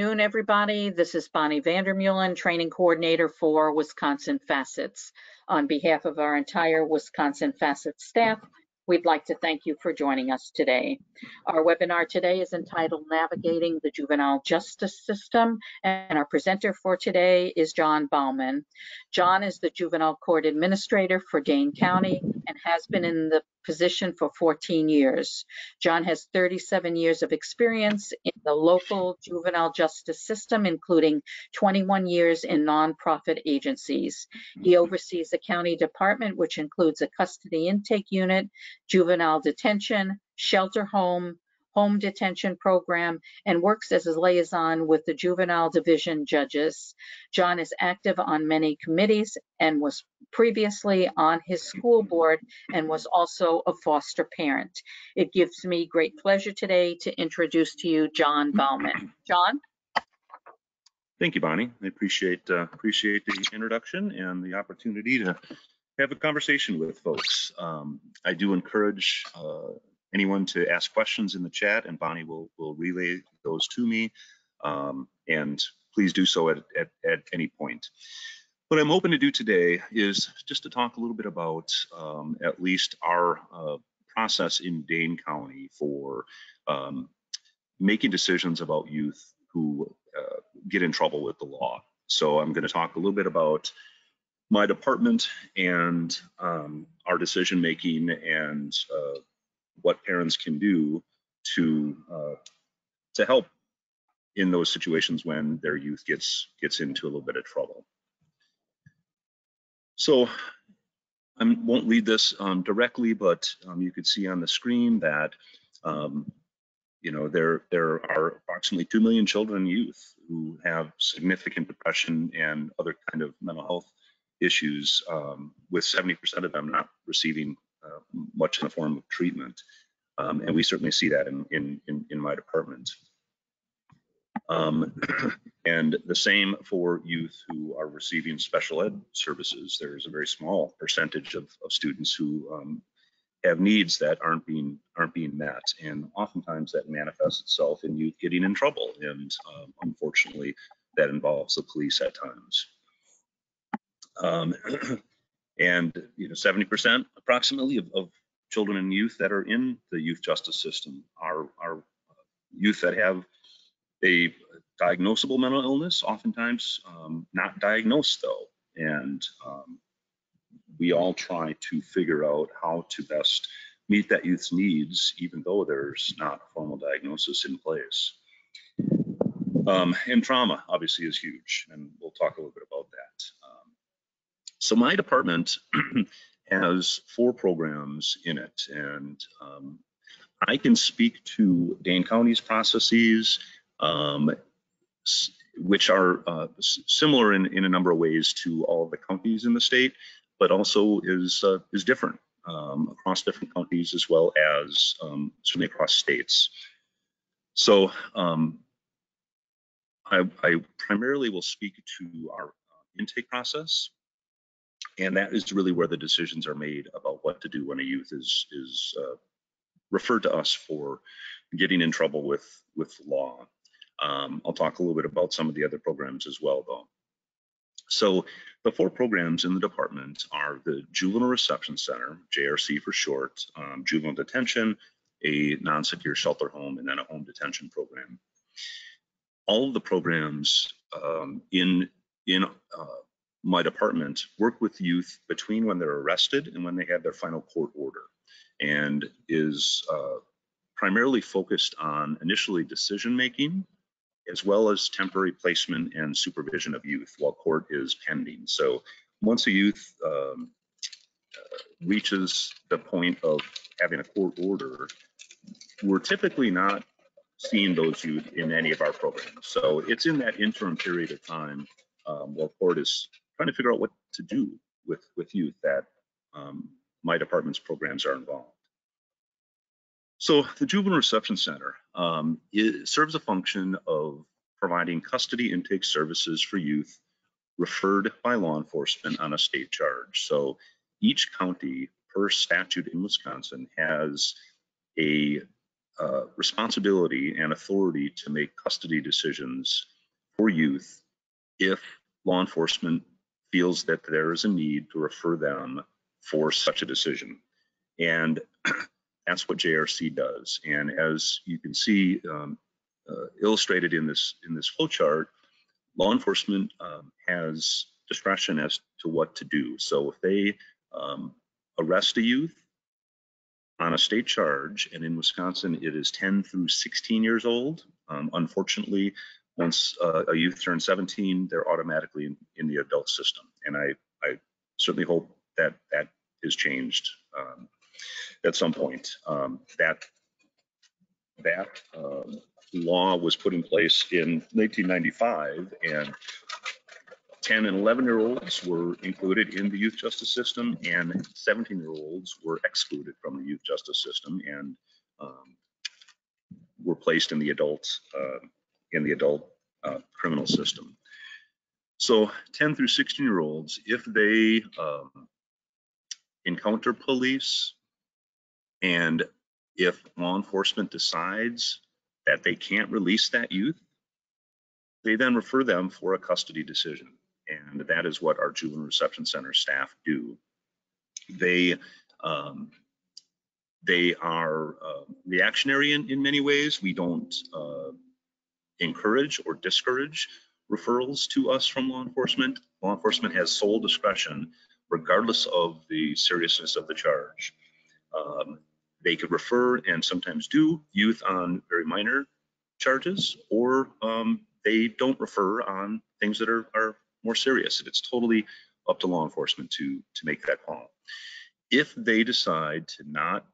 afternoon, everybody. This is Bonnie Vandermeulen, Training Coordinator for Wisconsin Facets. On behalf of our entire Wisconsin Facets staff, we'd like to thank you for joining us today. Our webinar today is entitled Navigating the Juvenile Justice System, and our presenter for today is John Bauman. John is the Juvenile Court Administrator for Dane County and has been in the position for 14 years. John has 37 years of experience in the local juvenile justice system, including 21 years in nonprofit agencies. He oversees the county department, which includes a custody intake unit, juvenile detention, shelter home, home detention program, and works as a liaison with the juvenile division judges. John is active on many committees and was previously on his school board and was also a foster parent. It gives me great pleasure today to introduce to you John Bauman. John? Thank you, Bonnie. I appreciate uh, appreciate the introduction and the opportunity to have a conversation with folks. Um, I do encourage uh, anyone to ask questions in the chat and Bonnie will, will relay those to me. Um, and please do so at, at, at, any point. What I'm hoping to do today is just to talk a little bit about um, at least our uh, process in Dane County for um, making decisions about youth who uh, get in trouble with the law. So I'm going to talk a little bit about my department and um, our decision making and uh, what parents can do to uh, to help in those situations when their youth gets gets into a little bit of trouble. So I won't lead this um, directly, but um, you could see on the screen that um, you know there there are approximately two million children and youth who have significant depression and other kind of mental health issues, um, with 70% of them not receiving uh, much in the form of treatment. Um, and we certainly see that in, in, in, in my department. Um, and the same for youth who are receiving special ed services. There's a very small percentage of, of students who um, have needs that aren't being aren't being met, and oftentimes that manifests itself in youth getting in trouble, and um, unfortunately, that involves the police at times. Um, and you know, 70% approximately of, of, children and youth that are in the youth justice system are, are youth that have a diagnosable mental illness, oftentimes um, not diagnosed though. And um, we all try to figure out how to best meet that youth's needs, even though there's not a formal diagnosis in place. Um, and trauma obviously is huge, and we'll talk a little bit about that. So my department has four programs in it, and um, I can speak to Dane County's processes, um, which are uh, similar in, in a number of ways to all of the counties in the state, but also is uh, is different um, across different counties as well as um, certainly across states. So um, I, I, primarily will speak to our intake process, and that is really where the decisions are made about what to do when a youth is is uh, referred to us for getting in trouble with with law. Um, I'll talk a little bit about some of the other programs as well, though. So the four programs in the department are the Juvenile Reception Center, JRC for short, um, juvenile detention, a non-secure shelter home, and then a home detention program. All of the programs um, in in uh, my department work with youth between when they're arrested and when they have their final court order and is uh, primarily focused on initially decision making as well as temporary placement and supervision of youth while court is pending. So once a youth um, uh, reaches the point of having a court order, we're typically not seeing those youth in any of our programs. So it's in that interim period of time um, while court is trying to figure out what to do with, with youth that um, my department's programs are involved. So the Juvenile Reception Center um, serves a function of providing custody intake services for youth referred by law enforcement on a state charge. So each county per statute in Wisconsin has a uh, responsibility and authority to make custody decisions for youth if law enforcement feels that there is a need to refer them for such a decision. And that's what JRC does. And as you can see um, uh, illustrated in this in this flow chart, law enforcement um, has discretion as to what to do. So if they um, arrest a youth on a state charge, and in Wisconsin it is 10 through 16 years old. Um, unfortunately, once uh, a youth turns 17, they're automatically in, in, the adult system. And I, I certainly hope that that is changed um, at some point. Um, that that um, law was put in place in 1995, and 10 and 11 year olds were included in the youth justice system, and 17 year olds were excluded from the youth justice system and um, were placed in the adult uh, in the adult uh, criminal system. So 10 through 16 year olds, if they um, encounter police and if law enforcement decides that they can't release that youth, they then refer them for a custody decision. And that is what our juvenile reception center staff do. They um, they are uh, reactionary in, in many ways. We don't uh, encourage or discourage referrals to us from law enforcement. Law enforcement has sole discretion regardless of the seriousness of the charge. Um, they could refer and sometimes do youth on very minor charges, or um, they don't refer on things that are, are more serious. It's totally up to law enforcement to, to make that call. If they decide to not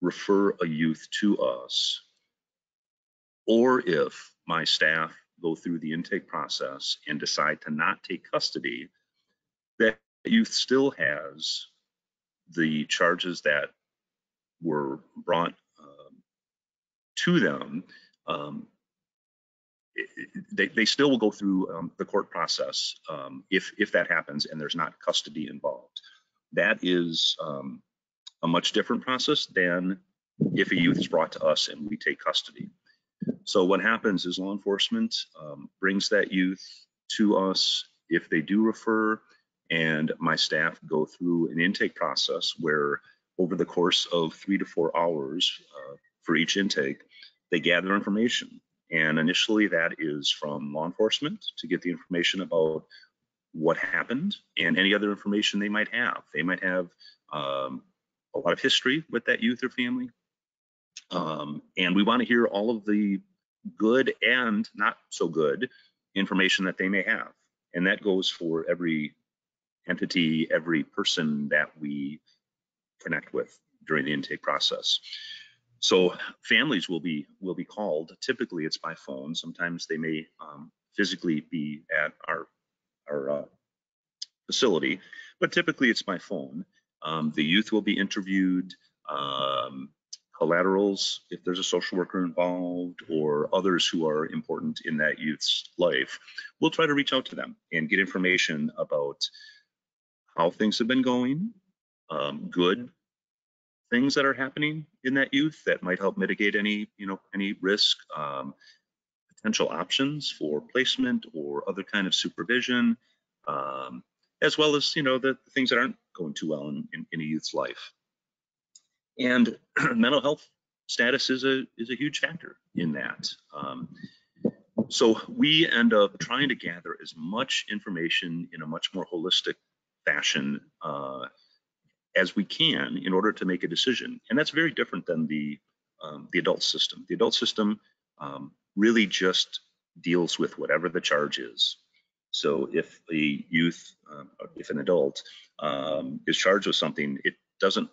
refer a youth to us, or if my staff go through the intake process and decide to not take custody, that youth still has the charges that were brought um, to them. Um, they, they still will go through um, the court process um, if if that happens and there's not custody involved. That is um, a much different process than if a youth is brought to us and we take custody. So what happens is law enforcement um, brings that youth to us if they do refer, and my staff go through an intake process where over the course of three to four hours uh, for each intake, they gather information and initially that is from law enforcement to get the information about what happened and any other information they might have. They might have um, a lot of history with that youth or family. Um, and we want to hear all of the good and not so good information that they may have. And that goes for every entity, every person that we connect with during the intake process. So families will be will be called. Typically, it's by phone. Sometimes they may um, physically be at our our uh, facility, but typically it's by phone. Um, the youth will be interviewed. Um, collaterals, if there's a social worker involved or others who are important in that youth's life, we'll try to reach out to them and get information about how things have been going, um, good things that are happening in that youth that might help mitigate any, you know, any risk, um, potential options for placement or other kind of supervision, um, as well as, you know, the, things that aren't going too well in, in, in a youth's life. And mental health status is a is a huge factor in that. Um, so we end up trying to gather as much information in a much more holistic fashion uh, as we can in order to make a decision. And that's very different than the, um, the adult system. The adult system um, really just deals with whatever the charge is. So if a youth, uh, if an adult um, is charged with something, it doesn't,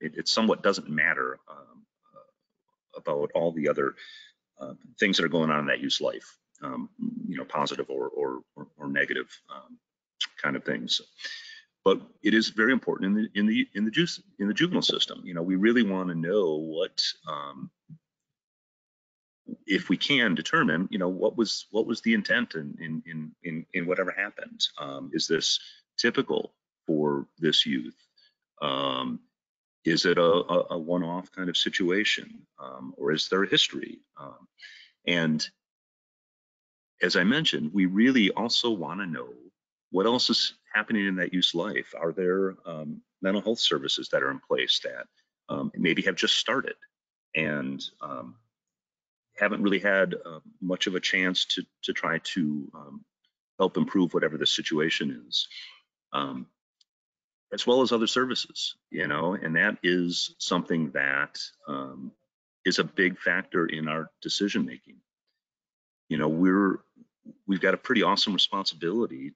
it, it somewhat doesn't matter um, uh, about all the other uh, things that are going on in that youth's life, um, you know, positive or, or, or, or negative um, kind of things but it is very important in the in the in the juice in the juvenile system. You know, we really want to know what um, if we can determine, you know, what was what was the intent in in in in, in whatever happened. Um, is this typical for this youth? Um, is it a, a, a one-off kind of situation, um, or is there a history? Um, and as I mentioned, we really also want to know what else is happening in that youth's life. Are there um, mental health services that are in place that um, maybe have just started and um, haven't really had uh, much of a chance to to try to help improve whatever the situation is, um, as well as other services, you know, and that is something that um, is a big factor in our decision making. You know, we're we've got a pretty awesome responsibility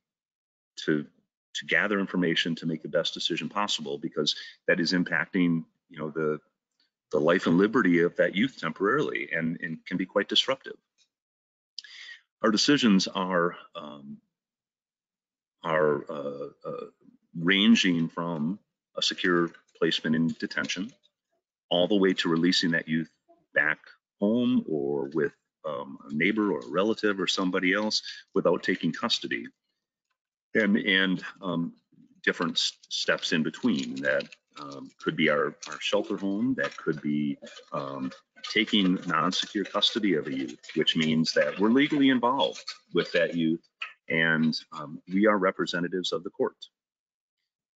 to to gather information to make the best decision possible because that is impacting you know the the life and liberty of that youth temporarily and, and can be quite disruptive. Our decisions are um, are uh, uh, ranging from a secure placement in detention all the way to releasing that youth back home or with um, a neighbor or a relative or somebody else without taking custody. And and um, different steps in between that um, could be our, our shelter home that could be um, taking non-secure custody of a youth which means that we're legally involved with that youth and um, we are representatives of the court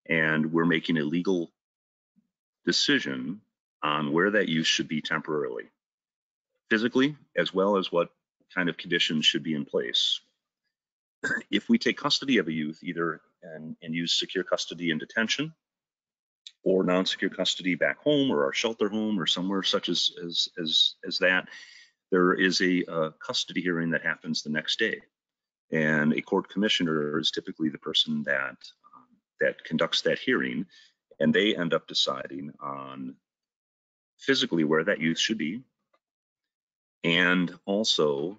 and we're making a legal decision on where that youth should be temporarily physically as well as what kind of conditions should be in place. If we take custody of a youth either and, and use secure custody in detention or non-secure custody back home or our shelter home or somewhere such as as as, as that there is a custody hearing that happens the next day. And a court commissioner is typically the person that that conducts that hearing and they end up deciding on physically where that youth should be and also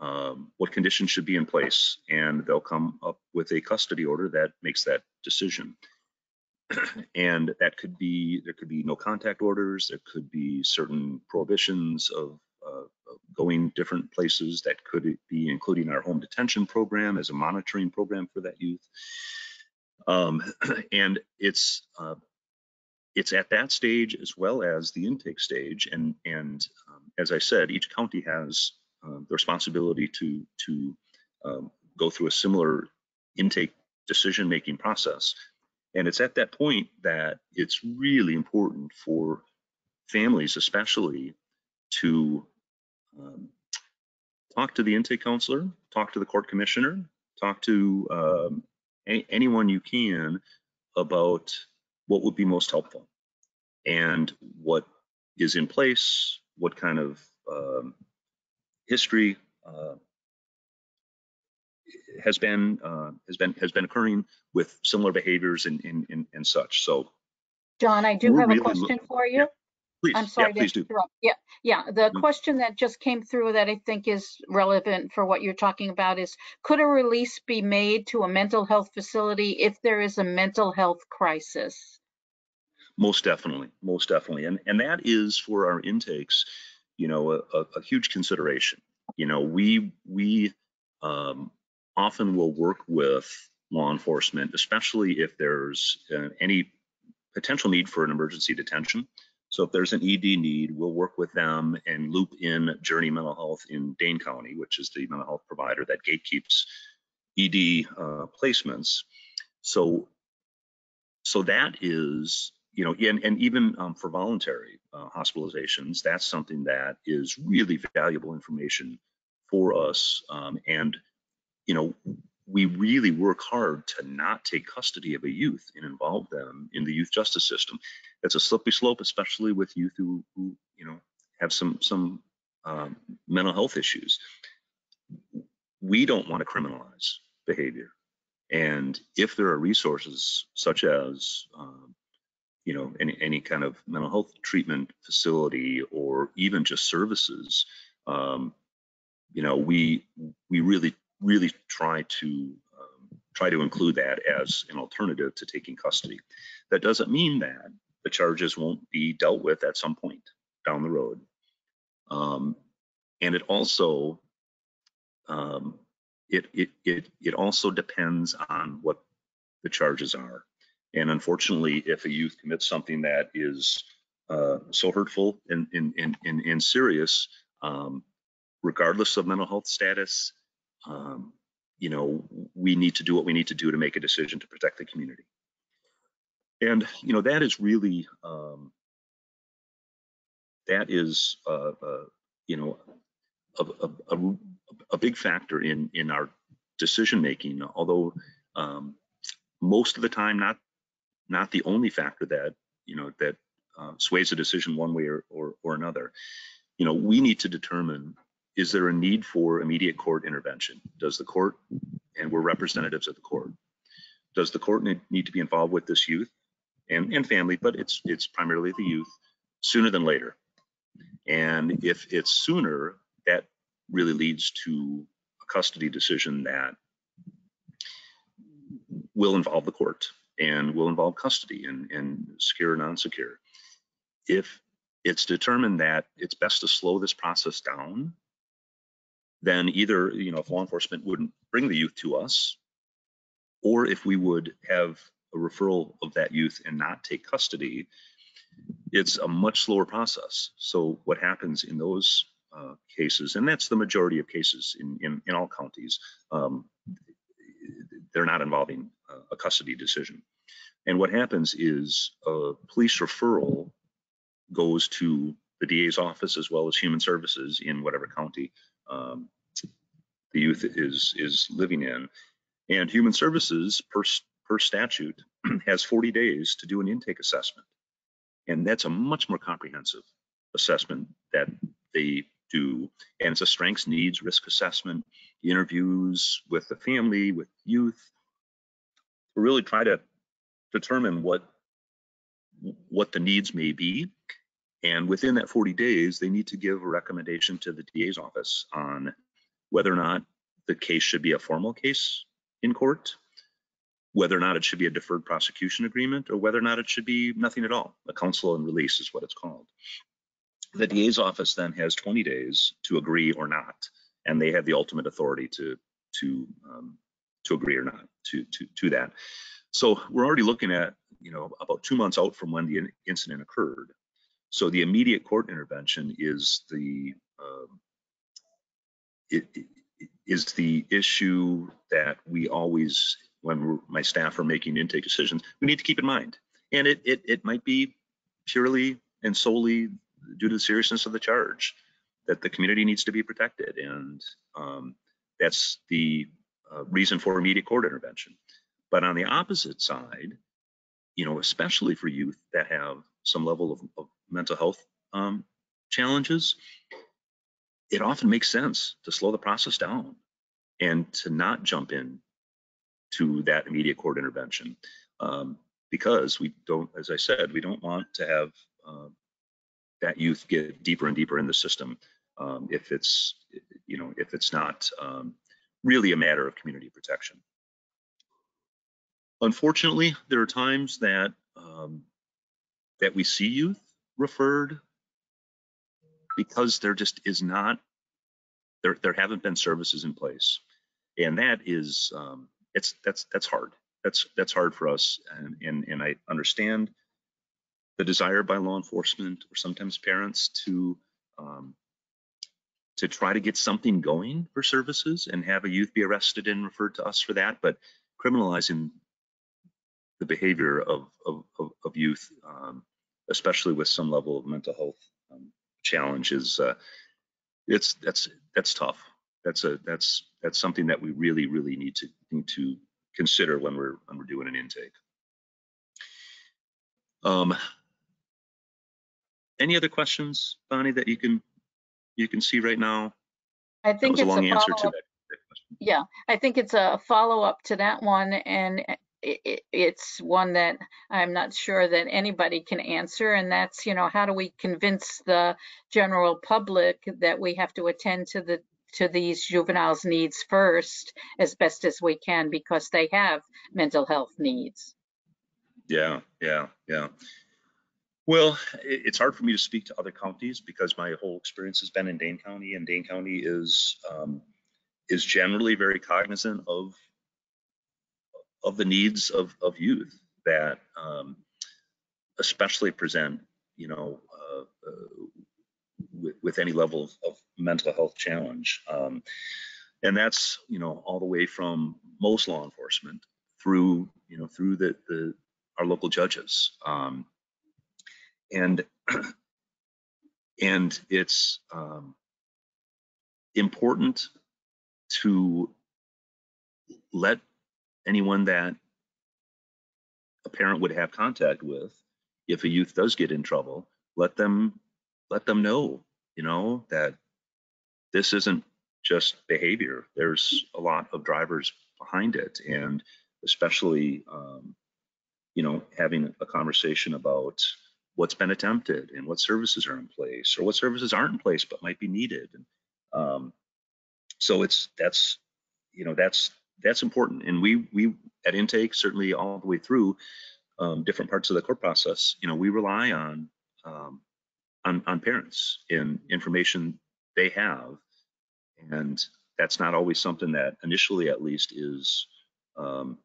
um, what conditions should be in place, and they'll come up with a custody order that makes that decision. and that could be there could be no contact orders, there could be certain prohibitions of, uh, of going different places that could be including our home detention program as a monitoring program for that youth. Um, and it's uh, it's at that stage as well as the intake stage. And and um, as I said, each county has um, the responsibility to to um, go through a similar intake decision making process. And it's at that point that it's really important for families, especially, to um, talk to the intake counselor, talk to the court commissioner, talk to um, any, anyone you can about what would be most helpful and what is in place, what kind of um, history uh, has been uh, has been has been occurring with similar behaviors and and, and, and such. So, John, I do have a question for you. Please, I'm sorry yeah, to please do. interrupt. Yeah, yeah. The Mm. question that just came through that I think is relevant for what you're talking about is, could a release be made to a mental health facility if there is a mental health crisis? Most definitely, most definitely, and and that is for our intakes, you know, a, a, a huge consideration. You know, we we um, often will work with law enforcement, especially if there's uh, any potential need for an emergency detention. So if there's an ED need, we'll work with them and loop in Journey Mental Health in Dane County, which is the mental health provider that gatekeeps ED uh, placements. So, so that is, you know, and, and even um, for voluntary uh, hospitalizations, that's something that is really valuable information for us. Um, and, you know, we really work hard to not take custody of a youth and involve them in the youth justice system. It's a slippery slope, especially with youth who, who you know, have some some um, mental health issues. We don't want to criminalize behavior, and if there are resources such as um, you know any any kind of mental health treatment facility or even just services, um, you know, we we really really try to um, try to include that as an alternative to taking custody. That doesn't mean that the charges won't be dealt with at some point down the road. Um, and it also um, it, it it it also depends on what the charges are. And unfortunately, if a youth commits something that is uh, so hurtful and, and, and, and, and serious, um, regardless of mental health status, um, you know, we need to do what we need to do to make a decision to protect the community. And, you know, that is really, um, that is, uh, uh, you know, a, a, a, a big factor in, in our decision making, although um, most of the time not not the only factor that you know that uh, sways a decision one way or, or, or another. You know, we need to determine is there a need for immediate court intervention? Does the court, and we're representatives of the court, does the court need, to be involved with this youth and, and family, but it's it's primarily the youth sooner than later. And if it's sooner, that really leads to a custody decision that will involve the court and will involve custody and, and secure or non-secure. If it's determined that it's best to slow this process down, then either, you know, if law enforcement wouldn't bring the youth to us, or if we would have a referral of that youth and not take custody, it's a much slower process. So what happens in those uh, cases, and that's the majority of cases in, in, in all counties, um, they're not involving a custody decision. And what happens is a police referral goes to the DA's office as well as human services in whatever county um, the youth is is living in. And human services per, per statute has 40 days to do an intake assessment. And that's a much more comprehensive assessment that they do. And it's a strengths, needs, risk assessment, interviews with the family, with youth, to really try to determine what what the needs may be. And within that 40 days, they need to give a recommendation to the DA's office on whether or not the case should be a formal case in court, whether or not it should be a deferred prosecution agreement, or whether or not it should be nothing at all. A counsel and release is what it's called. The DA's office then has 20 days to agree or not, and they have the ultimate authority to to um, to agree or not to to to that. So we're already looking at you know about two months out from when the incident occurred. So the immediate court intervention is the um, it, it is the issue that we always when my staff are making intake decisions we need to keep in mind and it it, it might be purely and solely due to the seriousness of the charge that the community needs to be protected and um, that's the uh, reason for immediate court intervention. But on the opposite side, you know, especially for youth that have some level of, of mental health um, challenges, it often makes sense to slow the process down and to not jump in to that immediate court intervention um, because we don't, as I said, we don't want to have uh, that youth get deeper and deeper in the system um, if it's, you know, if it's not um, really a matter of community protection. Unfortunately, there are times that um, that we see youth referred because there just is not there there haven't been services in place, and that is um, it's that's that's hard. That's that's hard for us, and and and I understand the desire by law enforcement or sometimes parents to um, to try to get something going for services and have a youth be arrested and referred to us for that. But criminalizing the behavior of, of, of, of youth, um, especially with some level of mental health um, challenge is, uh, it's, that's, that's tough. That's a, that's, that's something that we really, really need to, need to consider when we're, when we're doing an intake. Um, any other questions, Bonnie, that you can you can see right now? I think a it's long a answer to that. that. Yeah, I think it's a follow-up to that one and i- i- it's one that I'm not sure that anybody can answer. And that's, you know, how do we convince the general public that we have to attend to the, to these juveniles' needs first as best as we can because they have mental health needs. Yeah, yeah, yeah. Well, it's hard for me to speak to other counties because my whole experience has been in Dane County, and Dane County is um, is generally very cognizant of of the needs of of youth that um, especially present, you know, uh, uh, with, with any level of, of mental health challenge. Um, and that's, you know, all the way from most law enforcement through, you know, through the, the our local judges. Um, and and it's um, important to let anyone that a parent would have contact with if a youth does get in trouble let them let them know you know that this isn't just behavior. There's a lot of drivers behind it and especially um, you know having a conversation about what's been attempted and what services are in place or what services aren't in place but might be needed. Um, so it's that's you know that's that's important. And we we at intake certainly all the way through um, different parts of the court process you know we rely on um, on, on parents and information they have. And that's not always something that initially at least is um,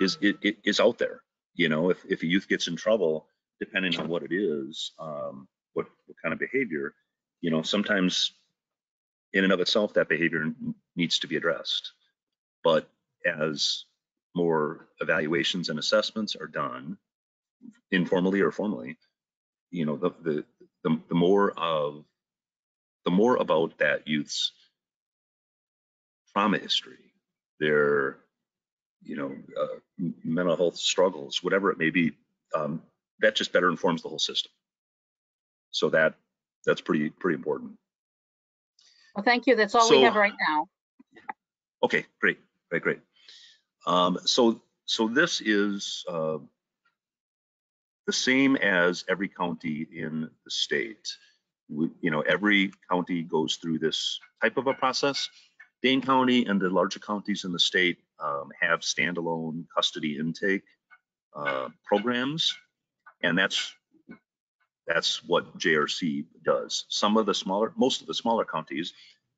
is it, it is out there. You know if, if a youth gets in trouble depending on what it is um, what, what kind of behavior you know sometimes in and of itself that behavior needs to be addressed but as more evaluations and assessments are done informally or formally you know the the the, the more of the more about that youth's trauma history their you know uh, mental health struggles whatever it may be um, that just better informs the whole system so that that's pretty pretty important Well, thank you. That's all we have right now. Okay, great, great, great. Um, so, so this is uh, the same as every county in the state. We, you know, every county goes through this type of a process. Dane County and the larger counties in the state um, have standalone custody intake uh, programs, and that's that's what JRC does. Some of the smaller, most of the smaller counties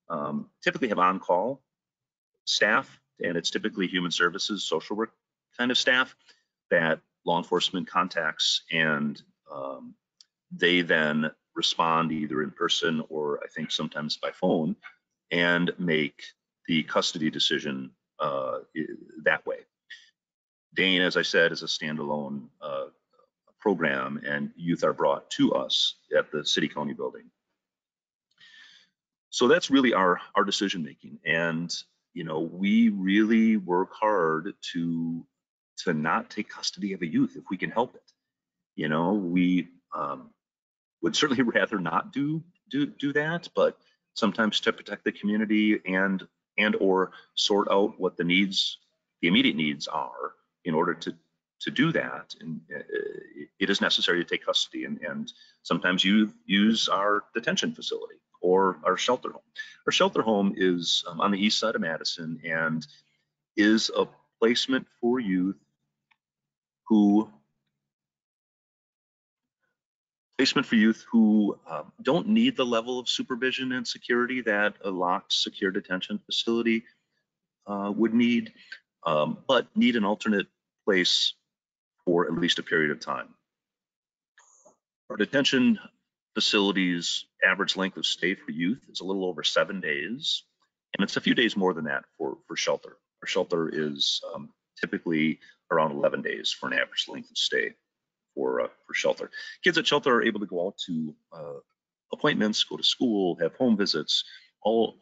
um, typically have on-call staff, and it's typically human services, social work kind of staff that law enforcement contacts, and um, they then respond either in person or I think sometimes by phone and make the custody decision uh, that way. Dane, as I said, is a standalone uh, program, and youth are brought to us at the city county building. So that's really our our decision making, and you know we really work hard to to not take custody of a youth if we can help it. You know we um, would certainly rather not do do do that, but sometimes to protect the community and and or sort out what the needs the immediate needs are in order to to do that and uh, it is necessary to take custody and, and sometimes you use our detention facility or our shelter home our shelter home is um, on the east side of madison and is a placement for youth who placement for youth who um, don't need the level of supervision and security that a locked secure detention facility uh, would need, um, but need an alternate place for at least a period of time. Our detention facilities average length of stay for youth is a little over seven days, and it's a few days more than that for, for shelter. Our shelter is um, typically around 11 days for an average length of stay for, uh, for shelter. Kids at shelter are able to go out to uh, appointments, go to school, have home visits, all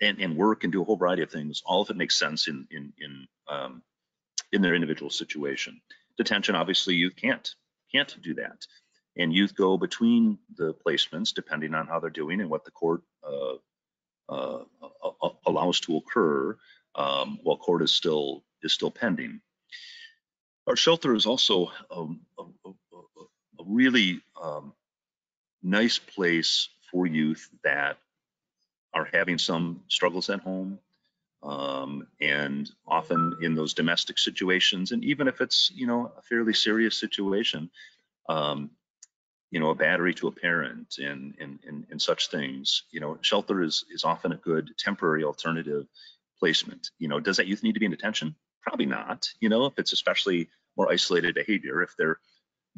and, and work and do a whole variety of things. All of it makes sense in in in um, in their individual situation. Detention, obviously, youth can't can't do that, and youth go between the placements depending on how they're doing and what the court uh, uh, a- a- allows to occur um, while court is still is still pending. Our shelter is also um, a, a, a- a really um, nice place for youth that are having some struggles at home um, and often in those domestic situations and even if it's you know a fairly serious situation um, you know a battery to a parent and, and and and such things you know shelter is is often a good temporary alternative placement you know does that youth need to be in detention probably not you know if it's especially more isolated behavior. If they're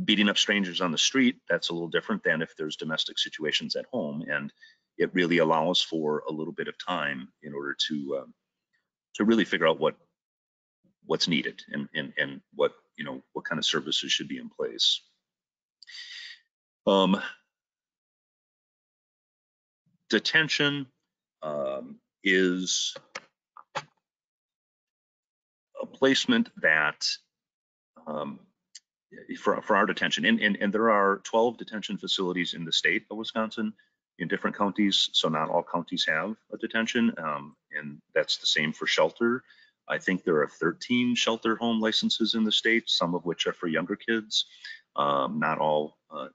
beating up strangers on the street, that's a little different than if there's domestic situations at home. And it really allows for a little bit of time in order to um, to really figure out what what's needed and, and, and what, you know, what kind of services should be in place. Um, detention um, is a placement that um, for, for our detention, and, and, and there are 12 detention facilities in the state of Wisconsin in different counties, so not all counties have a detention, um, and that's the same for shelter. I think there are 13 shelter home licenses in the state, some of which are for younger kids, um, not all uh,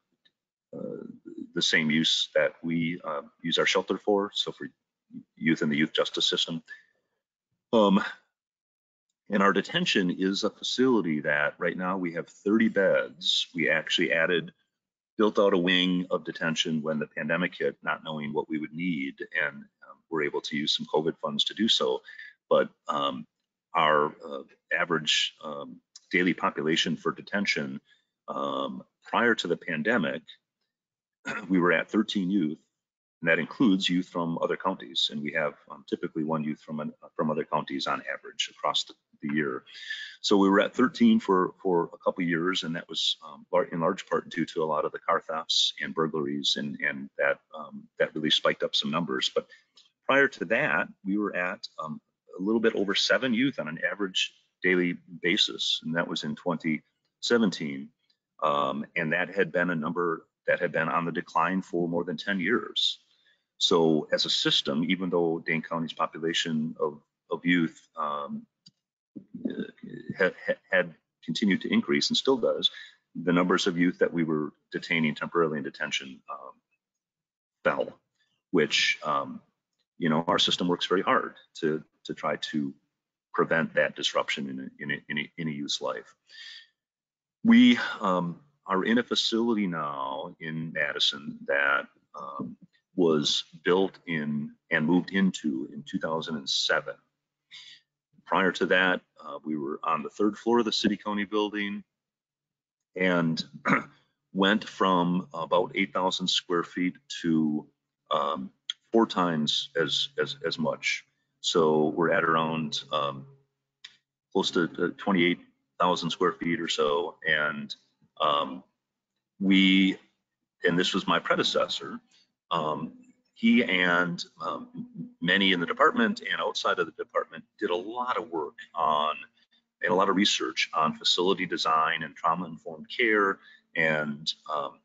the same use that we uh, use our shelter for, so for youth in the youth justice system. Um, and our detention is a facility that right now we have 30 beds. We actually added, built out a wing of detention when the pandemic hit, not knowing what we would need, and um, we're able to use some COVID funds to do so. But um, our uh, average um, daily population for detention um, prior to the pandemic, we were at 13 youth, and that includes youth from other counties. And we have um, typically one youth from an, from other counties on average across the, year. So we were at 13 for for a couple years, and that was um, in large part due to a lot of the car thefts and burglaries, and and that um, that really spiked up some numbers. But prior to that, we were at um, a little bit over seven youth on an average daily basis, and that was in 2017. Um, and that had been a number that had been on the decline for more than 10 years. So as a system, even though Dane County's population of, of youth um, had, had continued to increase and still does, the numbers of youth that we were detaining temporarily in detention um, fell, which um, you know our system works very hard to to try to prevent that disruption in a, in a, in a, in a youth's life. We um, are in a facility now in Madison that um, was built in and moved into in 2007. Prior to that, uh, we were on the third floor of the City County building and went from about 8,000 square feet to um, four times as, as, as much. So we're at around um, close to 28,000 square feet or so. And um, we, and this was my predecessor, um, he and um, many in the department and outside of the department did a lot of work on and a lot of research on facility design and trauma informed care and um,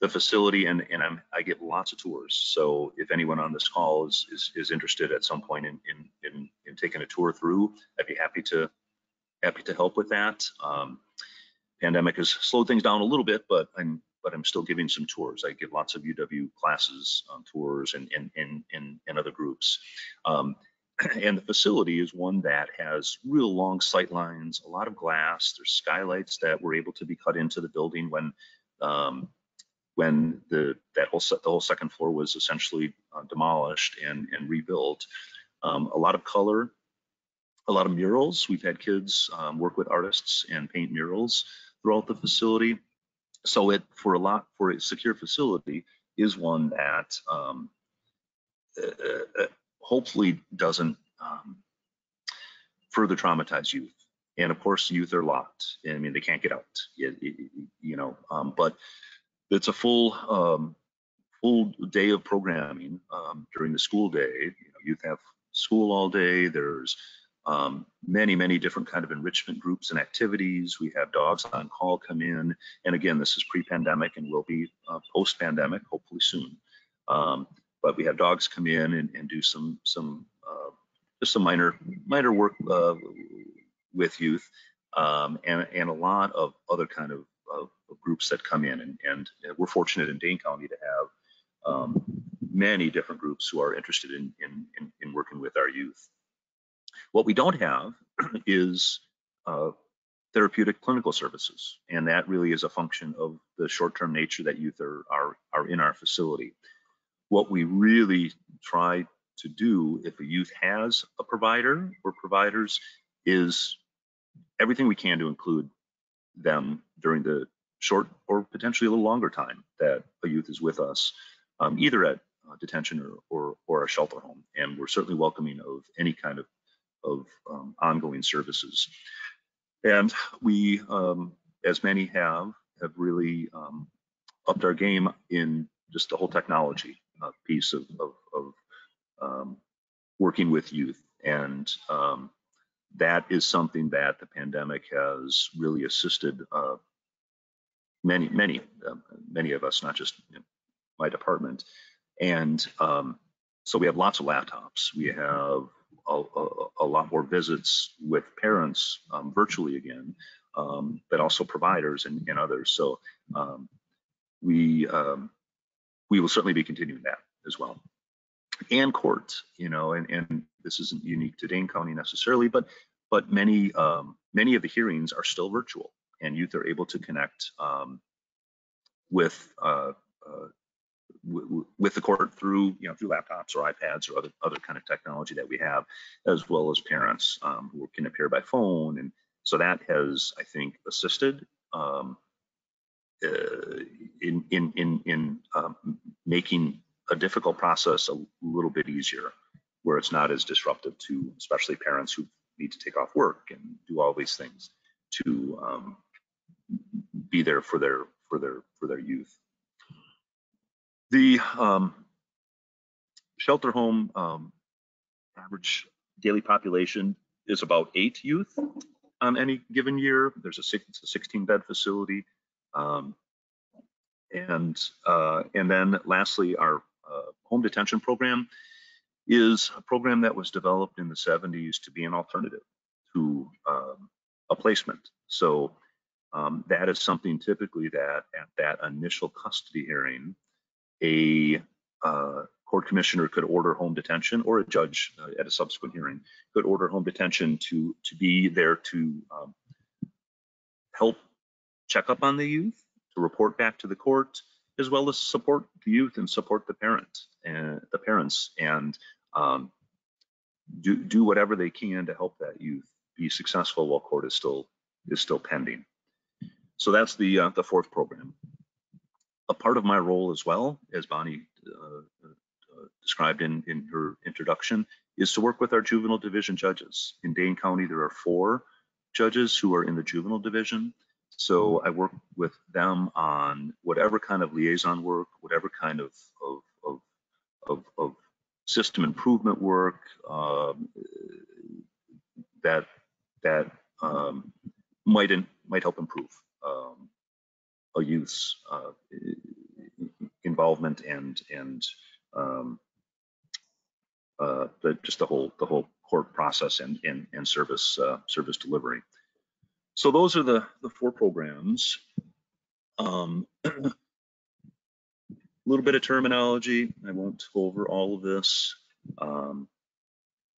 the facility and, and I get lots of tours. So if anyone on this call is, is, is interested at some point in, in, in, in, taking a tour through, I'd be happy to happy to help with that. Um, pandemic has slowed things down a little bit, but I'm but I'm still giving some tours. I give lots of UW classes um, tours and and, and and and other groups. Um, and the facility is one that has real long sight lines, a lot of glass. There's skylights that were able to be cut into the building when um, when the that whole set, the whole second floor was essentially uh, demolished and and rebuilt. Um, a lot of color, a lot of murals. We've had kids um, work with artists and paint murals throughout the facility. So it for a lot for a secure facility is one that um, uh, uh, uh hopefully doesn't um, further traumatize youth. And of course, youth are locked. I mean, they can't get out. You, you know, um, but it's a full um, full day of programming um, during the school day. You know, youth have school all day. There's um, many, many different kind of enrichment groups and activities. We have dogs on call come in. And again, this is pre-pandemic and will be uh, post-pandemic, hopefully soon. Um, but we have dogs come in and, and do some, some uh, just some minor, minor work uh, with youth um, and, and a lot of other kind of of, of groups that come in, and, and, we're fortunate in Dane County to have um, many different groups who are interested in, in, in, in, working with our youth. What we don't have is uh, therapeutic clinical services, and that really is a function of the short-term nature that youth are, are, are in our facility. What we really try to do if a youth has a provider or providers is everything we can to include them during the short or potentially a little longer time that a youth is with us, um, either at uh, detention or, or, or a shelter home. And we're certainly welcoming of any kind of, of um, ongoing services. And we, um, as many have, have really um, upped our game in just the whole technology uh, piece of, of, of um, working with youth. And um, that is something that the pandemic has really assisted uh, many, many, uh, many of us, not just my department. And so we have lots of laptops. We have a, a, lot more visits with parents um, virtually again, um, but also providers and, and others. So um, we um, we will certainly be continuing that as well. And courts, you know, and, and this isn't unique to Dane County necessarily, but but many um, many of the hearings are still virtual, and youth are able to connect with uh, uh, with the court through you know through laptops or iPads or other other kind of technology that we have, as well as parents um, who can appear by phone, and so that has I think assisted um, uh, in in in in um, making a difficult process a little bit easier, where it's not as disruptive to especially parents who need to take off work and do all these things to um, be there for their for their for their youth. The um, shelter home um, average daily population is about eight youth on any given year. There's a, six, a 16 bed facility. Um, and uh, and then lastly, our uh, home detention program is a program that was developed in the 70s to be an alternative to um, a placement. So um, that is something typically that at that initial custody hearing, a uh, court commissioner could order home detention or a judge uh, at a subsequent hearing could order home detention to, to be there to um, help check up on the youth, to report back to the court, as well as support the youth and support the parent and the parents and um, do do whatever they can to help that youth be successful while court is still is still pending. So that's the uh, the fourth program. A part of my role as well, as Bonnie uh, uh, described in in her introduction, is to work with our juvenile division judges. In Dane County, there are four judges who are in the juvenile division. So I work with them on whatever kind of liaison work, whatever kind of of of, of, of system improvement work um, that that um, might in, might help improve um, a youth's uh, involvement and and um, uh, the, just the whole the whole court process and and, and service uh, service delivery. So those are the the four programs. Um, a little bit of terminology. I won't go over all of this, um,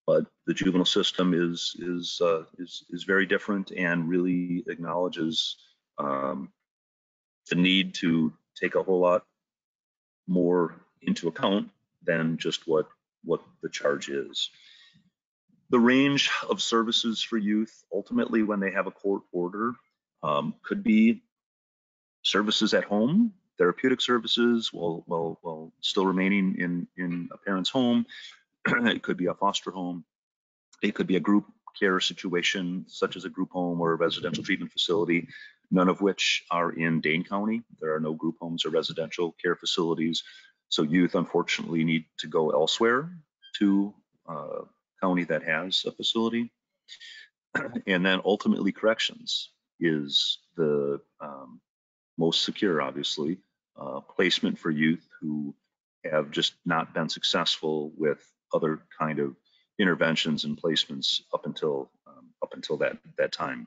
but the juvenile system is is uh, is is very different and really acknowledges um, the need to take a whole lot more into account than just what what the charge is. The range of services for youth, ultimately, when they have a court order, um, could be services at home therapeutic services while, while, while still remaining in, in a parent's home. it could be a foster home. It could be a group care situation, such as a group home or a residential treatment facility, none of which are in Dane County. There are no group homes or residential care facilities. So youth, unfortunately, need to go elsewhere to a county that has a facility. and then ultimately corrections is the um, most secure, obviously, uh, placement for youth who have just not been successful with other kind of interventions and placements up until um, up until that that time.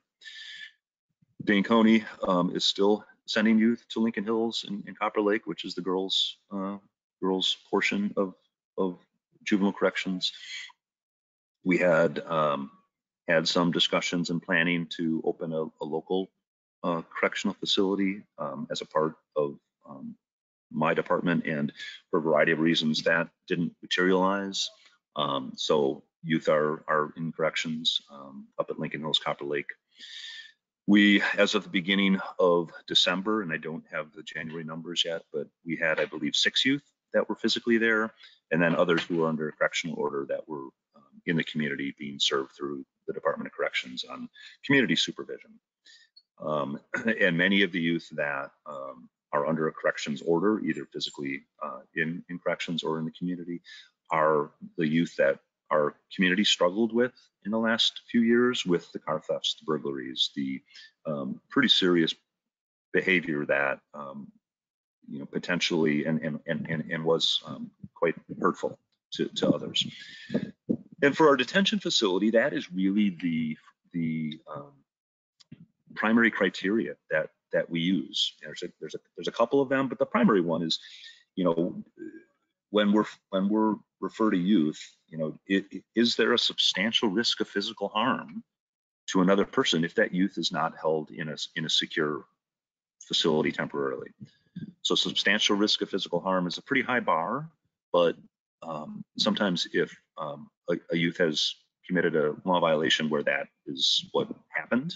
Dane County um, is still sending youth to Lincoln Hills and, and Copper Lake, which is the girls uh, girls portion of of juvenile corrections. We had um, had some discussions and planning to open a, a local uh, correctional facility um, as a part of um, my department, and for a variety of reasons that didn't materialize. Um, so youth are are in corrections um, up at Lincoln Hills Copper Lake. We, as of the beginning of December, and I don't have the January numbers yet, but we had, I believe, six youth that were physically there, and then others who were under correctional order that were um, in the community being served through the Department of Corrections on community supervision. Um, and many of the youth that um, are under a corrections order, either physically uh, in, in corrections or in the community, are the youth that our community struggled with in the last few years with the car thefts, the burglaries, the um, pretty serious behavior that um, you know potentially and and and and, and was um, quite hurtful to, to others. And for our detention facility, that is really the the um, primary criteria that that we use. There's a there's a there's a couple of them, but the primary one is, you know, when we're when we're refer to youth, you know, it, it, is there a substantial risk of physical harm to another person if that youth is not held in a in a secure facility temporarily? So substantial risk of physical harm is a pretty high bar, but um, sometimes if um, a, a, youth has committed a law violation where that is what happened,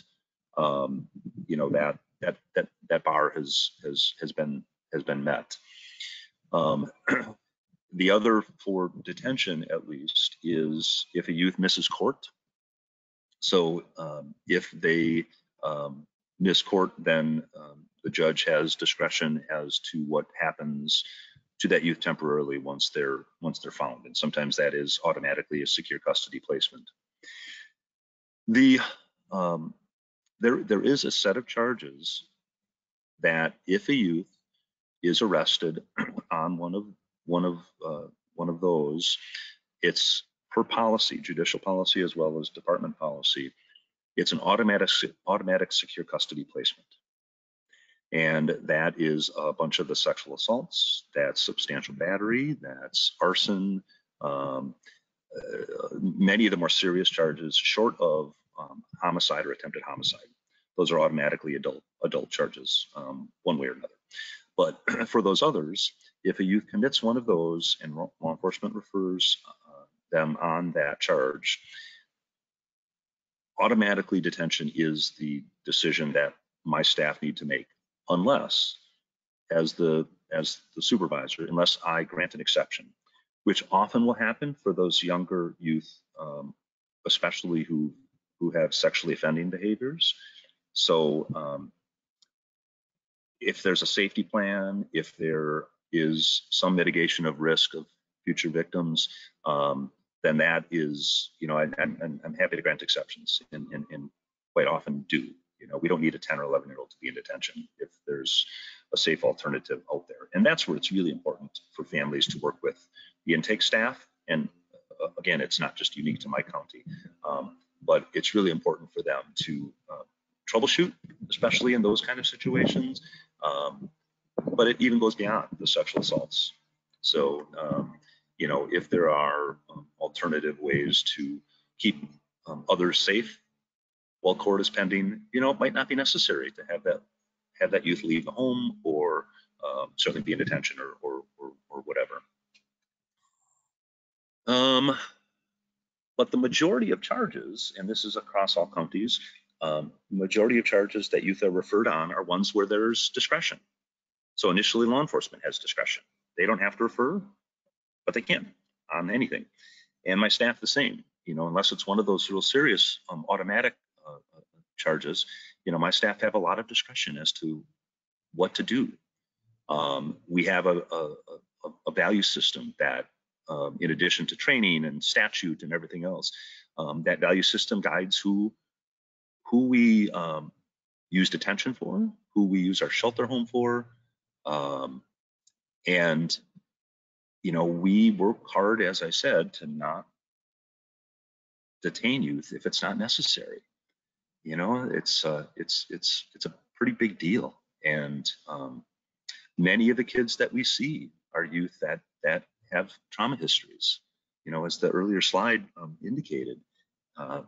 um, you know that that that that bar has has has been has been met. The other for detention, at least, is if a youth misses court. So um, if they um, miss court, then um, the judge has discretion as to what happens to that youth temporarily once they're once they're found, and sometimes that is automatically a secure custody placement. The um, there there is a set of charges that if a youth is arrested on one of one of uh, one of those, it's per policy, judicial policy as well as department policy. It's an automatic automatic secure custody placement. And that is a bunch of the sexual assaults, that's substantial battery, that's arson, um, uh, many of the more serious charges short of um, homicide or attempted homicide. Those are automatically adult adult charges, um, one way or another. But for those others, if a youth commits one of those and law enforcement refers uh, them on that charge, automatically detention is the decision that my staff need to make unless as the as the supervisor unless i grant an exception which often will happen for those younger youth um, especially who who have sexually offending behaviors. So um, if there's a safety plan if there is some mitigation of risk of future victims um, then that is you know I'm happy to grant exceptions and, and, and quite often do you know, we don't need a 10 or 11 year old to be in detention if there's a safe alternative out there. And that's where it's really important for families to work with the intake staff. And uh, again, it's not just unique to my county, um, but it's really important for them to uh, troubleshoot, especially in those kind of situations. Um, but it even goes beyond the sexual assaults. So, um, you know, if there are um, alternative ways to keep um, others safe while court is pending, you know, it might not be necessary to have that have that youth leave the home or um, certainly be in detention or, or, or, or whatever. Um, but the majority of charges, and this is across all counties, um, majority of charges that youth are referred on are ones where there's discretion. So initially law enforcement has discretion. They don't have to refer, but they can on anything. And my staff the same, you know, unless it's one of those real serious um, automatic uh, charges, you know, my staff have a lot of discretion as to what to do. Um, we have a, a, a, a, value system that, um, in addition to training and statute and everything else, um, that value system guides who who we um, use detention for, who we use our shelter home for, um, and you know, we work hard, as I said, to not detain youth if it's not necessary. You know it's uh, it's it's it's a pretty big deal. And um, many of the kids that we see are youth that that have trauma histories. You know as the earlier slide um, indicated uh,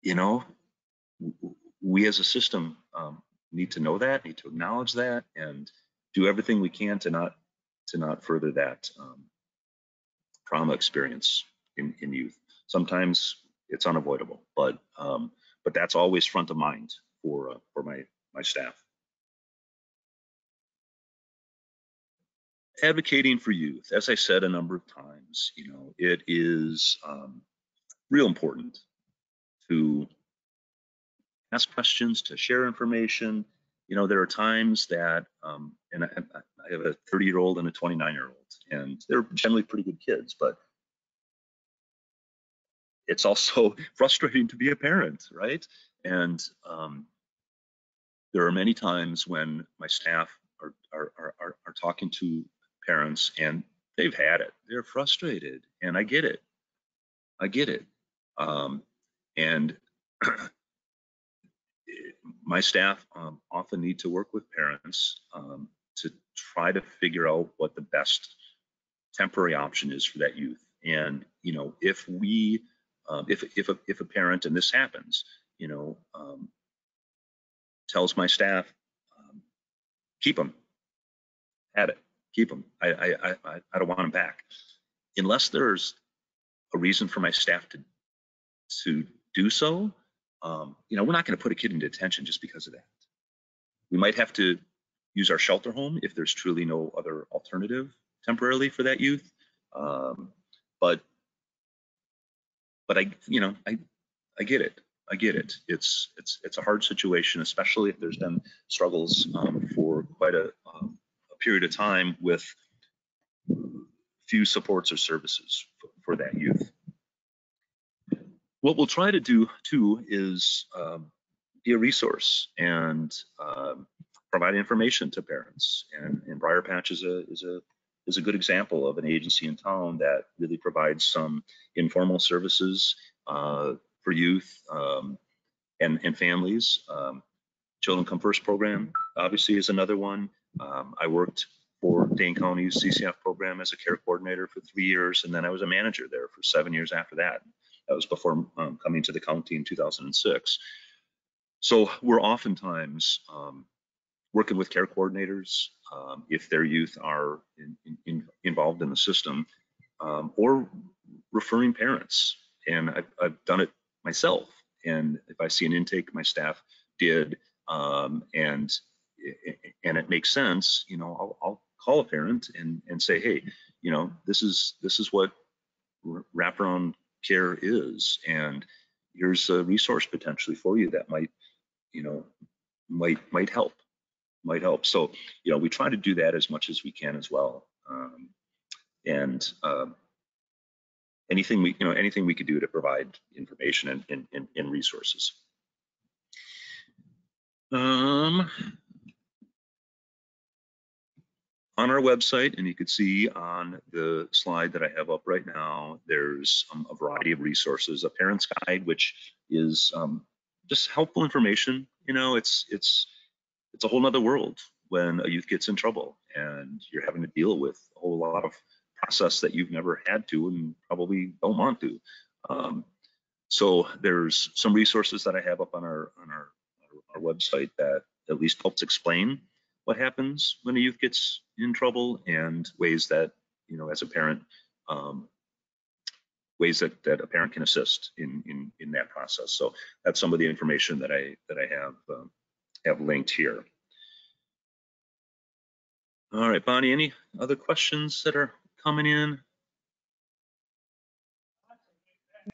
you know we as a system um, need to know that need to acknowledge that and do everything we can to not to not further that um, trauma experience in, in youth sometimes it's unavoidable but um, but that's always front of mind for, uh, for my, my staff. Advocating for youth, as I said a number of times, you know, it is um, real important to ask questions, to share information. You know, there are times that, um, and I, I have a 30 year old and a 29 year old, and they're generally pretty good kids, but it's also frustrating to be a parent, right? And um, there are many times when my staff are, are, are, are, talking to parents and they've had it. They're frustrated, and I get it. I get it. Um, and my staff um, often need to work with parents um, to try to figure out what the best temporary option is for that youth. And you know, if we, um, if if a, if a parent, and this happens, you know, um, tells my staff, um, keep them, at it, keep them. I I I I don't want them back, unless there's a reason for my staff to to do so um, you know, we're not going to put a kid in detention just because of that. We might have to use our shelter home if there's truly no other alternative temporarily for that youth. Um, but, but I, you know, I, I get it. I get it. It's it's it's a hard situation, especially if there's been struggles um, for quite a, um, a period of time with few supports or services for, for that youth. What we'll try to do too is um, be a resource and um, provide information to parents. And, and Briar Patch is a is a is a good example of an agency in town that really provides some informal services uh, for youth um, and and families. Um, Children Come First program obviously is another one. Um, I worked for Dane County's CCF program as a care coordinator for three years, and then I was a manager there for seven years after that. That was before um, coming to the county in 2006. So we're oftentimes um, working with care coordinators um, if their youth are in, in, involved in the system um, or referring parents. And I've, I've, done it myself. And if I see an intake my staff did um, and and it makes sense, you know, I'll, I'll call a parent and, and say, hey, you know, this is this is what wraparound care is and here's a resource potentially for you that might you know might might help might help. So you know we try to do that as much as we can as well. Um, and uh, anything we you know anything we could do to provide information and, and, and, and resources. Um on our website, and you can see on the slide that I have up right now, there's um, a variety of resources, a parent's guide, which is um, just helpful information. You know, it's it's it's a whole nother world when a youth gets in trouble and you're having to deal with a whole lot of process that you've never had to and probably don't want to. Um, so there's some resources that I have up on our on our, our website that at least helps explain what happens when a youth gets in trouble and ways that, you know, as a parent, um, ways that, that a parent can assist in, in, in that process. So that's some of the information that I, that I have, um, have linked here. All right, Bonnie, any other questions that are coming in?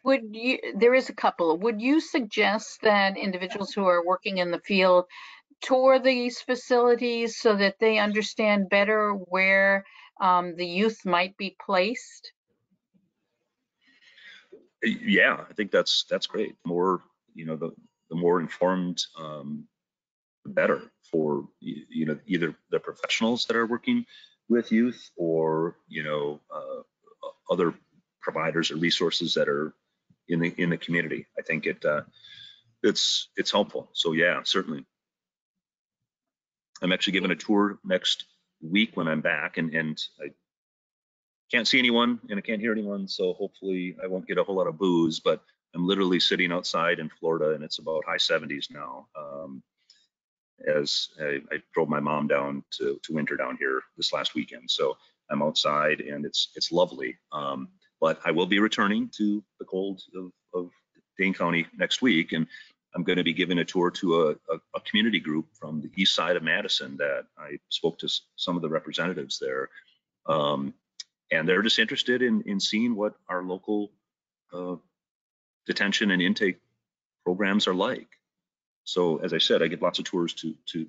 Would you, there is a couple, would you suggest that individuals who are working in the field tour these facilities so that they understand better where um, the youth might be placed? Yeah, I think that's that's great. More, you know, the the more informed, um, the better for you know either the professionals that are working with youth or you know uh, other providers or resources that are in the in the community. I think it uh, it's it's helpful. So yeah, certainly. I'm actually giving a tour next week when I'm back, and and I can't see anyone and I can't hear anyone, so hopefully I won't get a whole lot of boos. But I'm literally sitting outside in Florida, and it's about high 70s now. Um, as I, I, drove my mom down to, to winter down here this last weekend, so I'm outside and it's it's lovely. Um, but I will be returning to the cold of, of Dane County next week, and I'm going to be giving a tour to a, a, a community group from the east side of Madison that I spoke to some of the representatives there. Um, and they're just interested in, in seeing what our local uh, detention and intake programs are like. So as I said, I give lots of tours to, to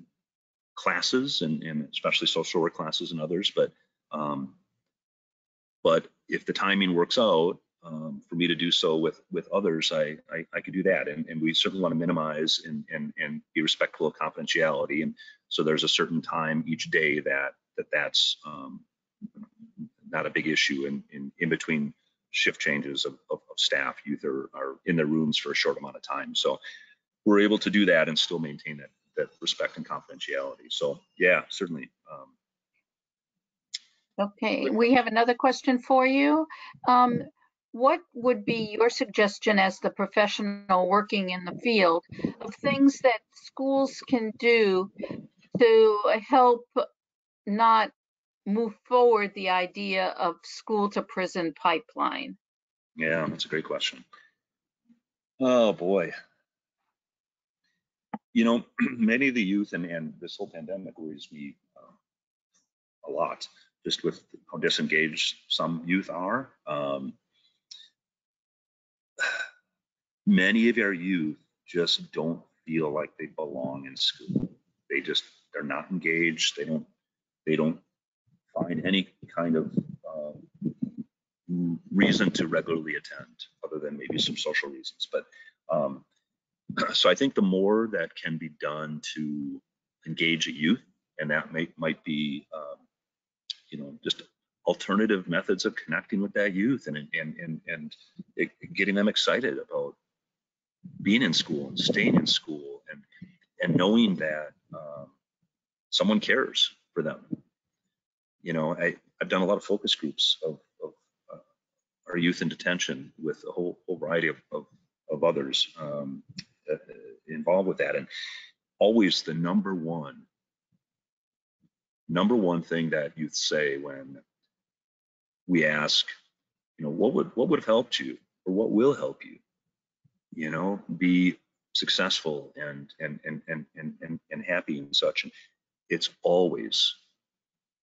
classes and, and especially social work classes and others, but um, but if the timing works out um, for me to do so with with others, I I, I could do that, and, and we certainly want to minimize and, and and be respectful of confidentiality, and so there's a certain time each day that that that's um, not a big issue in in, in between shift changes of, of, of staff, youth are, are in their rooms for a short amount of time, so we're able to do that and still maintain that that respect and confidentiality. So yeah, certainly. Um, Okay, we have another question for you. Um, what would be your suggestion as the professional working in the field of things that schools can do to help not move forward the idea of school to prison pipeline? Yeah, that's a great question. Oh boy. You know, many of the youth and, and this whole pandemic worries me uh, a lot, just with how disengaged some youth are. Um, many of our youth just don't feel like they belong in school. They just they're not engaged. They don't they don't find any kind of uh, reason to regularly attend, other than maybe some social reasons. But um, so I think the more that can be done to engage a youth, and that may, might be, um, you know, just alternative methods of connecting with that youth and and and and it, getting them excited about being in school and staying in school and and knowing that um, someone cares for them. You know, I, I've done a lot of focus groups of, of uh, our youth in detention with a whole, whole variety of, of, of others um, uh, involved with that. And always the number one, number one thing that youth say when we ask, you know, what would what would have helped you or what will help you, you know, be successful and and and and and and, and happy and such. And it's always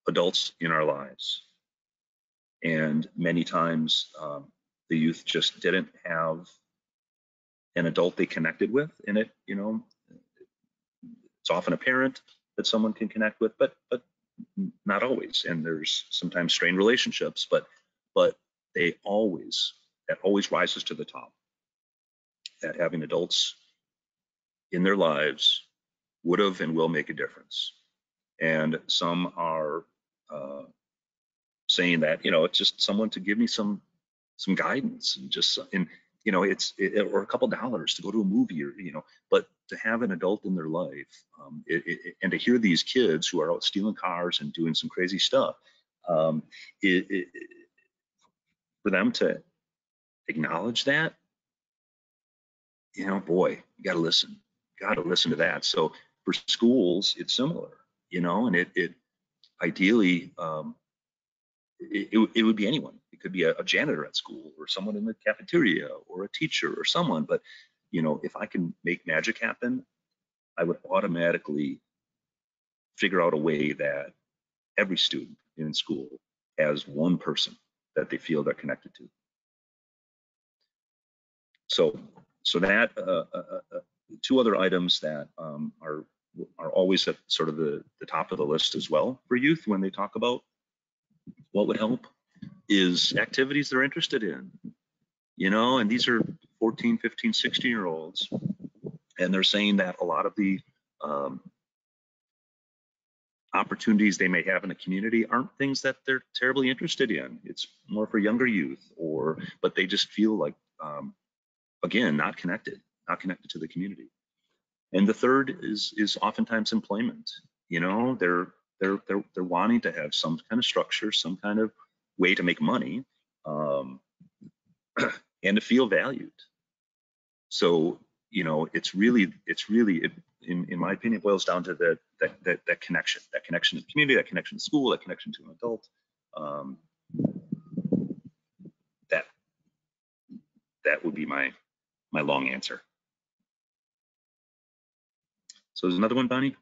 adults in our lives. And many times um, the youth just didn't have an adult they connected with in it, you know, it's often a parent that someone can connect with, but but not always. And there's sometimes strained relationships, but but they always that always rises to the top. That having adults in their lives would have and will make a difference. And some are uh, saying that you know it's just someone to give me some some guidance and just and you know it's it, or a couple dollars to go to a movie or you know but to have an adult in their life um, it, it, and to hear these kids who are out stealing cars and doing some crazy stuff um, for them to acknowledge that you know boy you got to listen got to listen to that so for schools it's similar you know and it it ideally um, it, it, it, would be anyone. It could be a, a, janitor at school or someone in the cafeteria or a teacher or someone. But you know, if I can make magic happen, I would automatically figure out a way that every student in school has one person that they feel they're connected to. So, so that uh, uh, uh, two other items that um, are are always at sort of the, the top of the list as well for youth when they talk about what would help is activities they're interested in you know and these are 14 15 16 year olds and they're saying that a lot of the um, opportunities they may have in the community aren't things that they're terribly interested in. It's more for younger youth or but they just feel like um, again not connected not connected to the community and the third is is oftentimes employment you know they're they're they're they're wanting to have some kind of structure, some kind of way to make money, um, and to feel valued. So you know, it's really it's really it, in in my opinion boils down to that that that that connection, that connection to the community, that connection to school, that connection to an adult. Um, that that would be my my long answer. So there's another one, Bonnie?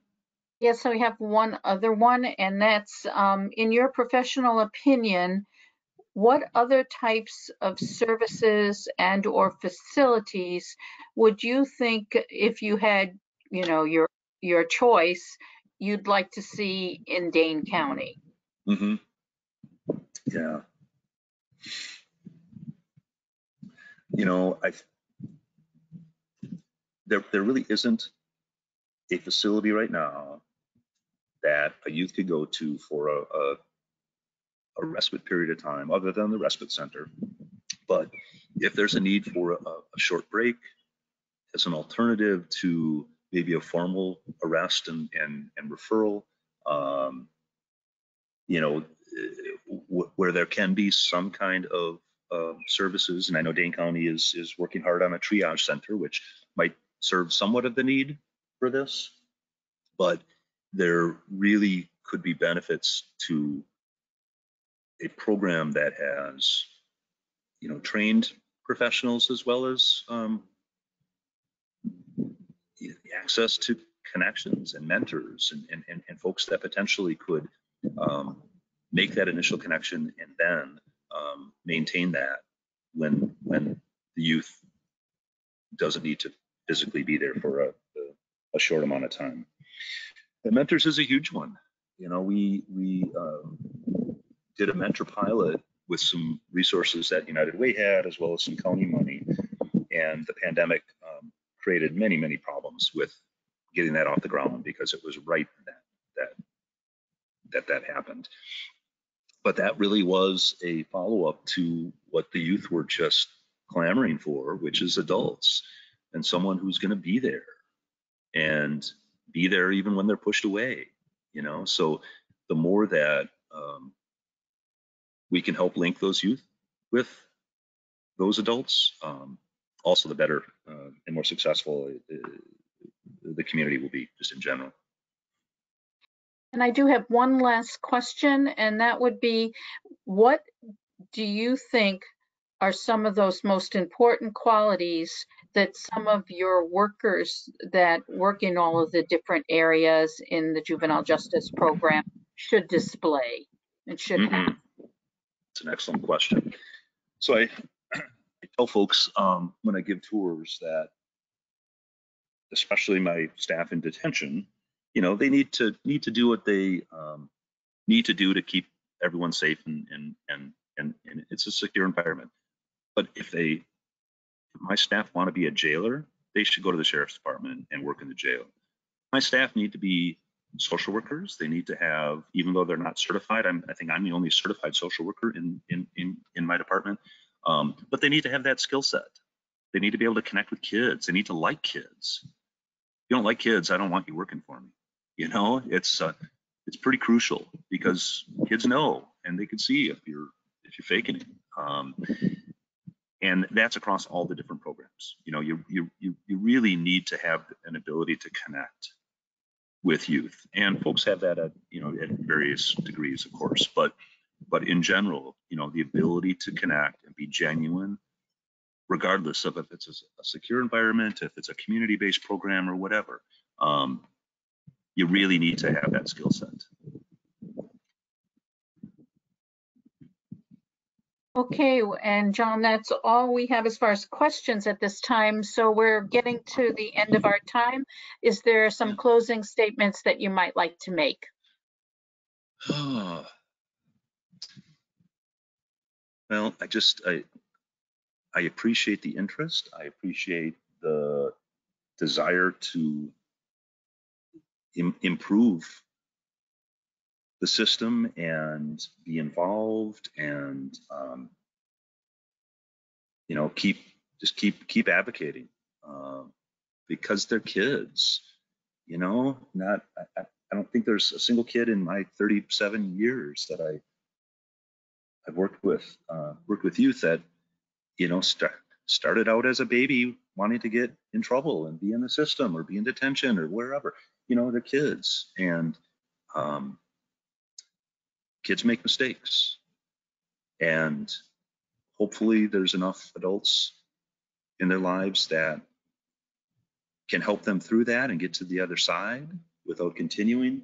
Yes, so we have one other one, and that's, um, in your professional opinion, what other types of services and or facilities would you think if you had, you know, your, your choice, you'd like to see in Dane County? Mm-hmm. Yeah. You know, I, there, there really isn't a facility right now that a youth could go to for a, a, a respite period of time, other than the respite center. But if there's a need for a, a short break as an alternative to maybe a formal arrest and, and, and referral, um, you know, uh, where there can be some kind of um, services, and I know Dane County is is working hard on a triage center, which might serve somewhat of the need for this, but there really could be benefits to a program that has, you know, trained professionals as well as um, access to connections and mentors and, and, and, folks that potentially could um, make that initial connection and then um, maintain that when when the youth doesn't need to physically be there for a, a, short amount of time. The mentors is a huge one. You know, we we um, did a mentor pilot with some resources that United Way had, as well as some county money, and the pandemic um, created many many problems with getting that off the ground because it was right that that that that happened but that really was a follow-up to what the youth were just clamoring for, which is adults and someone who's going to be there and be there even when they're pushed away. You know, so the more that um, we can help link those youth with those adults, um, also the better uh, and more successful uh, the community will be just in general. And I do have one last question, and that would be, what do you think are some of those most important qualities that some of your workers that work in all of the different areas in the juvenile justice program should display and should Mhm. have? It's an excellent question. So I, I tell folks um, when I give tours that, especially my staff in detention, you know, they need to need to do what they um, need to do to keep everyone safe and and and and, and it's a secure environment. But if they, my staff want to be a jailer, they should go to the sheriff's department and work in the jail. My staff need to be social workers. They need to have, even though they're not certified, I'm, I think I'm the only certified social worker in in in, in my department. Um, but they need to have that skill set. They need to be able to connect with kids. They need to like kids. If you don't like kids, I don't want you working for me. You know, it's uh, it's pretty crucial because kids know and they can see if you're if you're faking it. Um, and that's across all the different programs. You know, you you you you really need to have an ability to connect with youth, and folks have that at you know at various degrees, of course. But but in general, you know, the ability to connect and be genuine, regardless of if it's a, secure environment, if it's a community-based program or whatever. Um, you really need to have that skill set. Okay, and John, that's all we have as far as questions at this time. So we're getting to the end of our time. Is there some closing statements that you might like to make? well, I just I I appreciate the interest. I appreciate the desire to Im- improve the system and be involved and um, you know keep just keep keep advocating uh, because they're kids you know not I, I don't think there's a single kid in my 37 years that i i've worked with uh, worked with youth that you know start, started out as a baby wanting to get in trouble and be in the system or be in detention or wherever you know they're kids and um, kids make mistakes and hopefully there's enough adults in their lives that can help them through that and get to the other side without continuing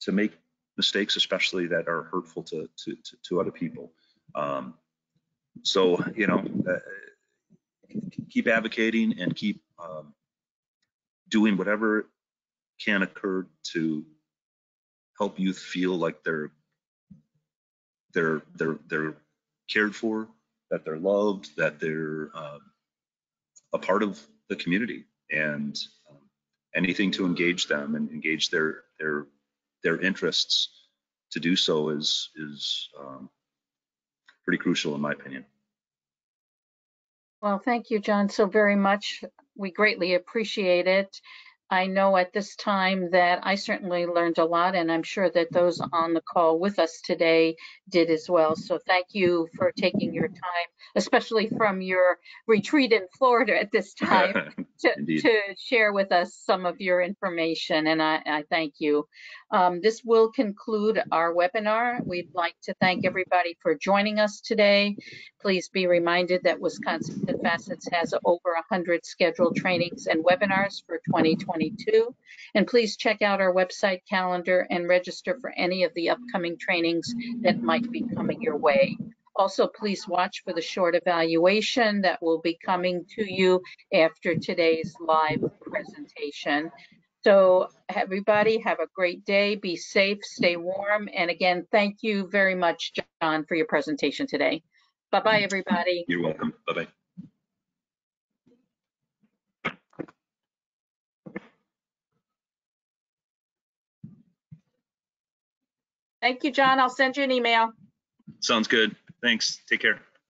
to make mistakes, especially that are hurtful to, to, to, to other people. Um, so, you know, uh, keep advocating and keep um, doing whatever can occur to help youth feel like they're they're they're they're cared for, that they're loved, that they're um, a part of the community, and um, anything to engage them and engage their their their interests to do so is is um, pretty crucial in my opinion. Well, thank you, John, so very much. We greatly appreciate it. I know at this time that I certainly learned a lot, and I'm sure that those on the call with us today did as well. So thank you for taking your time, especially from your retreat in Florida at this time, to, to share with us some of your information, and I, I thank you. Um, this will conclude our webinar. We'd like to thank everybody for joining us today. Please be reminded that Wisconsin Facets has over 100 scheduled trainings and webinars for 2022. And please check out our website calendar and register for any of the upcoming trainings that might be coming your way. Also, please watch for the short evaluation that will be coming to you after today's live presentation. So everybody have a great day, be safe, stay warm. And again, thank you very much, John, for your presentation today. Bye-bye, everybody. You're welcome. Bye bye Thank you, John. I'll send you an email. Sounds good. Thanks. Take care.